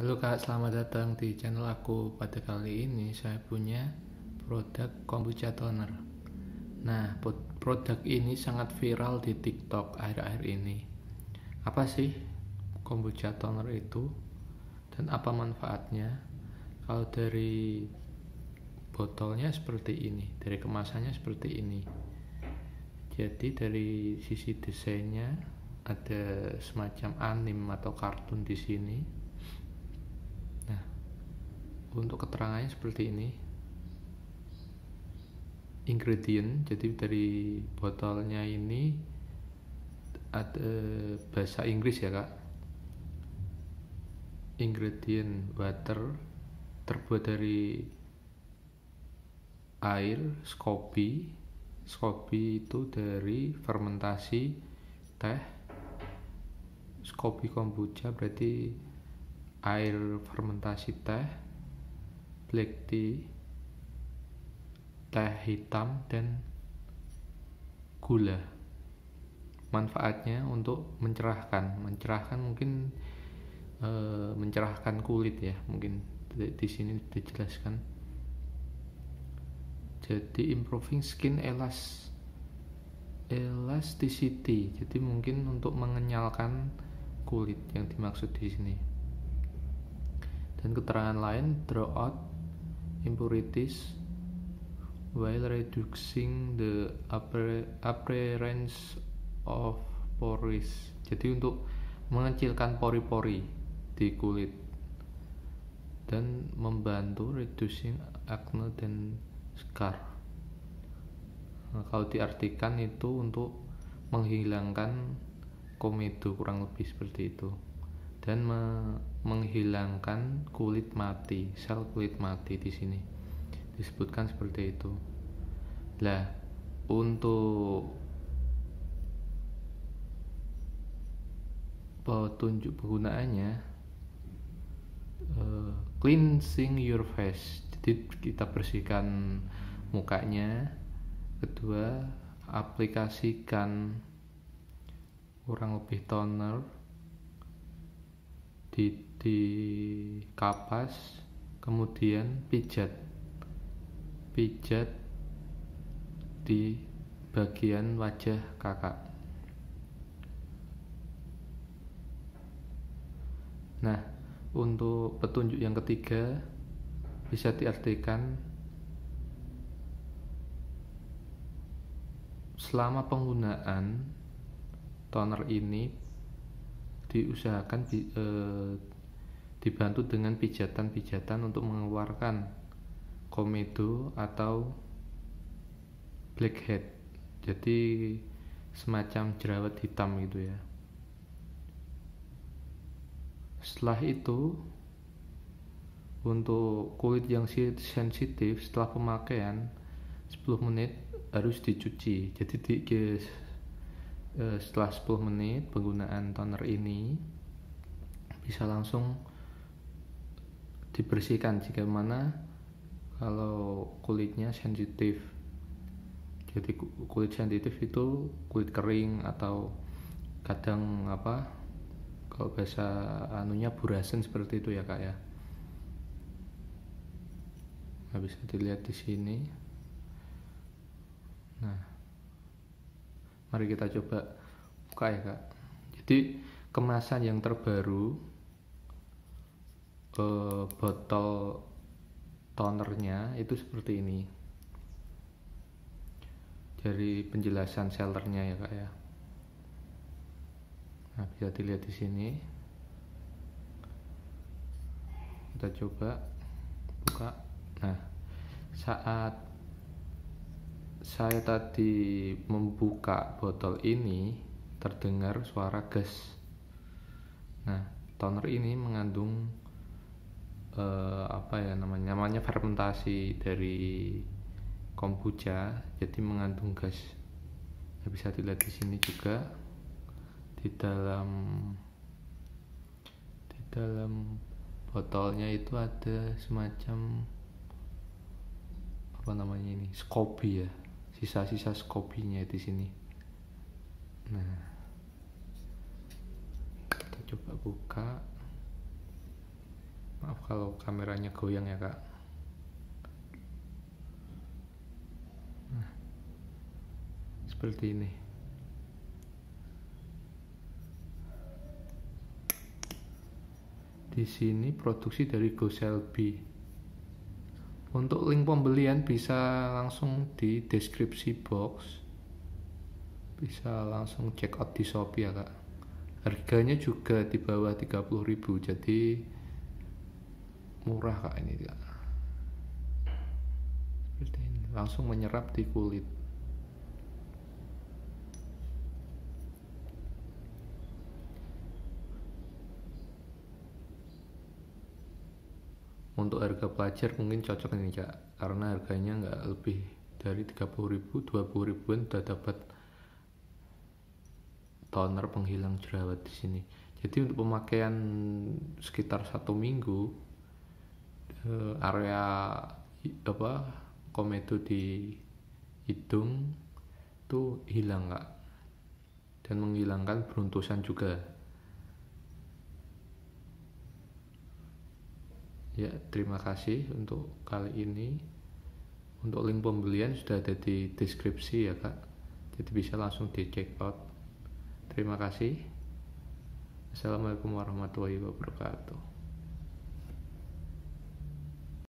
Halo kak, selamat datang di channel aku. Pada kali ini saya punya produk kombucha toner. Nah, produk ini sangat viral di TikTok akhir-akhir ini. Apa sih kombucha toner itu? Dan apa manfaatnya? Kalau dari botolnya seperti ini, dari kemasannya seperti ini. Jadi dari sisi desainnya ada semacam anim atau kartun di sini untuk keterangannya seperti ini. Ingredient jadi dari botolnya ini ada bahasa Inggris ya kak. Ingredient water terbuat dari air skopi skopi itu dari fermentasi teh. Skopi kombucha berarti air fermentasi teh black tea, teh hitam, dan gula. Manfaatnya untuk mencerahkan, mencerahkan mungkin e, mencerahkan kulit ya, mungkin di, di sini dijelaskan. Jadi improving skin elas elasticity. Jadi mungkin untuk mengenyalkan kulit yang dimaksud di sini. Dan keterangan lain draw out impurities while reducing the appearance of pores. Jadi untuk mengecilkan pori-pori di kulit dan membantu reducing acne dan scar. Nah, kalau diartikan itu untuk menghilangkan komedo kurang lebih seperti itu dan menghilangkan kulit mati, sel kulit mati di sini disebutkan seperti itu. Lah, untuk petunjuk penggunaannya uh, cleansing your face. Jadi kita bersihkan mukanya. Kedua, aplikasikan kurang lebih toner di, kapas kemudian pijat. Pijat di bagian wajah kakak. Nah untuk petunjuk yang ketiga bisa diartikan selama penggunaan toner ini diusahakan di, e, dibantu dengan pijatan-pijatan untuk mengeluarkan komedo atau blackhead. Jadi semacam jerawat hitam gitu ya. Setelah itu untuk kulit yang sensitif setelah pemakaian 10 menit harus dicuci. Jadi di, Eh, setelah 10 menit penggunaan toner ini bisa langsung dibersihkan. Jika mana kalau kulitnya sensitif. Jadi kulit sensitif itu kulit kering atau kadang apa kalau bahasa anunya burasen seperti itu ya kak ya. Nah, bisa dilihat di sini. Nah mari kita coba buka ya kak. Jadi kemasan yang terbaru eh, botol tonernya itu seperti ini. Dari penjelasan sellernya ya kak ya. Nah bisa dilihat di sini. Kita coba buka. Nah saat saya tadi membuka botol ini terdengar suara gas. Nah, toner ini mengandung uh, apa ya namanya? Namanya fermentasi dari kombucha, jadi mengandung gas. Ya, bisa dilihat di sini juga di dalam di dalam botolnya itu ada semacam apa namanya ini skopi ya sisa-sisa skopinya di sini. Nah kita coba buka. Maaf kalau kameranya goyang ya kak. Nah, seperti ini. Di sini produksi dari GoSelby untuk link pembelian bisa langsung di deskripsi box. Bisa langsung check out di Shopee ya kak. Harganya juga di bawah 30.000 jadi murah kak ini kak. Langsung menyerap di kulit untuk harga pelajar mungkin cocok ini cak. Karena harganya nggak lebih dari 30.000 20 ribuan udah dapat toner penghilang jerawat di sini. Jadi untuk pemakaian sekitar satu minggu eh, area apa komedo di hidung itu hilang kak. Dan menghilangkan beruntusan juga ya terima kasih untuk kali ini. Untuk link pembelian sudah ada di deskripsi ya kak. Jadi bisa langsung di check out. Terima kasih. Assalamualaikum warahmatullahi wabarakatuh